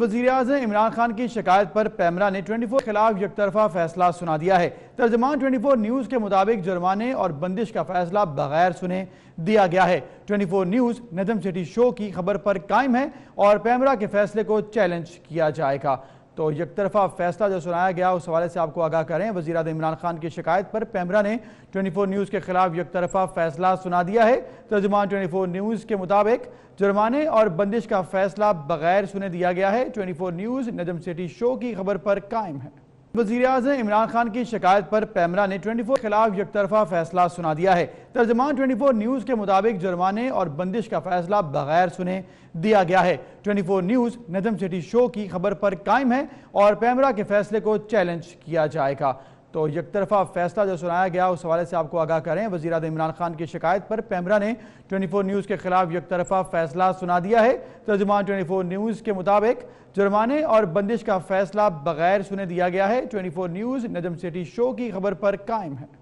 وزیر اعظم عمران خان کی شکایت پر پیمرا نے 24 خلاف یک طرفہ فیصلہ سنا دیا ہے۔ ترجمان 24 نیوز کے مطابق جرمانے اور بندش کا فیصلہ بغیر سنے دیا گیا ہے۔ 24 نیوز ندم سٹی شو کی خبر پر قائم ہے اور پیمرا کے فیصلے کو چیلنج کیا جائے گا۔ تو یک طرفہ فیصلہ جو سنایا گیا، اس حوالے سے آپ کو آگاہ کریں۔ وزیر اعظم عمران خان کی شکایت پر پیمرا نے 24 نیوز کے خلاف یک طرفہ فیصلہ سنا دیا ہے۔ ترجمان 24 نیوز کے مطابق جرمانے اور بندش کا فیصلہ بغیر سنے دیا گیا ہے۔ 24 نیوز نجم سٹی شو کی خبر پر قائم ہے۔ وزیر اعظم عمران خان کی شکایت پر پیمرا نے 24 خلاف یک طرفہ فیصلہ سنا دیا ہے۔ ترجمان 24 نیوز کے مطابق جرمانے اور بندش کا فیصلہ بغیر سنے دیا گیا ہے۔ 24 نیوز ندم سٹی شو کی خبر پر قائم ہے اور پیمرا کے فیصلے کو چیلنج کیا جائے گا۔ تو یک طرفہ فیصلہ جو سنایا گیا، اس حوالے سے آپ کو آگاہ کریں، وزیر اعظم عمران خان کی شکایت پر پیمرا نے 24 نیوز کے خلاف یک طرفہ فیصلہ سنا دیا ہے۔ ترجمان 24 نیوز کے مطابق جرمانے اور بندش کا فیصلہ بغیر سنے دیا گیا ہے۔ 24 نیوز نجم سٹی شو کی خبر پر قائم ہے۔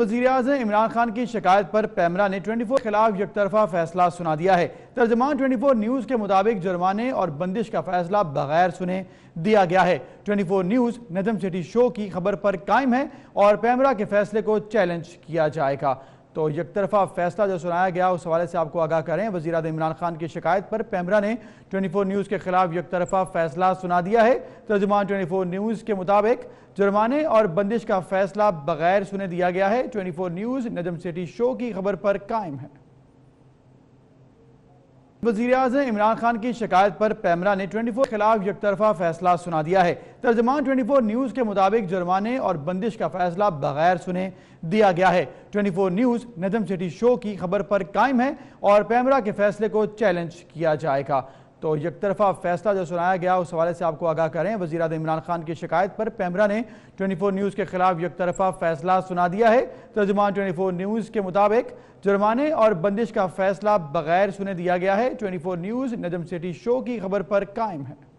وزیر اعظم عمران خان کی شکایت پر پیمرا نے 24 خلاف یک طرفہ فیصلہ سنا دیا ہے۔ ترجمان 24 نیوز کے مطابق جرمانے اور بندش کا فیصلہ بغیر سنے دیا گیا ہے۔ 24 نیوز ندم سٹی شو کی خبر پر قائم ہے اور پیمرا کے فیصلے کو چیلنج کیا جائے گا۔ تو یک طرفہ فیصلہ جو سنایا گیا، اس حوالے سے آپ کو آگاہ کریں، وزیر اعظم عمران خان کی شکایت پر پیمرا نے 24 نیوز کے خلاف یک طرفہ فیصلہ سنا دیا ہے۔ ترجمان 24 نیوز کے مطابق جرمانے اور بندش کا فیصلہ بغیر سنے دیا گیا ہے۔ 24 نیوز نجم سٹی شو کی خبر پر قائم ہے۔ وزیر اعظم عمران خان کی شکایت پر پیمرا نے 24 خلاف یک طرفہ فیصلہ سنا دیا ہے۔ ترجمان 24 نیوز کے مطابق جرمانے اور بندش کا فیصلہ بغیر سنے دیا گیا ہے۔ 24 نیوز ندم سٹی شو کی خبر پر قائم ہے اور پیمرا کے فیصلے کو چیلنج کیا جائے گا۔ تو یک طرفہ فیصلہ جو سنایا گیا، اس حوالے سے آپ کو آگاہ کریں، وزیر اعظم عمران خان کی شکایت پر پیمرا نے 24 نیوز کے خلاف یک طرفہ فیصلہ سنا دیا ہے۔ ترجمان 24 نیوز کے مطابق جرمانے اور بندش کا فیصلہ بغیر سنے دیا گیا ہے۔ 24 نیوز نجم سٹی شو کی خبر پر قائم ہے۔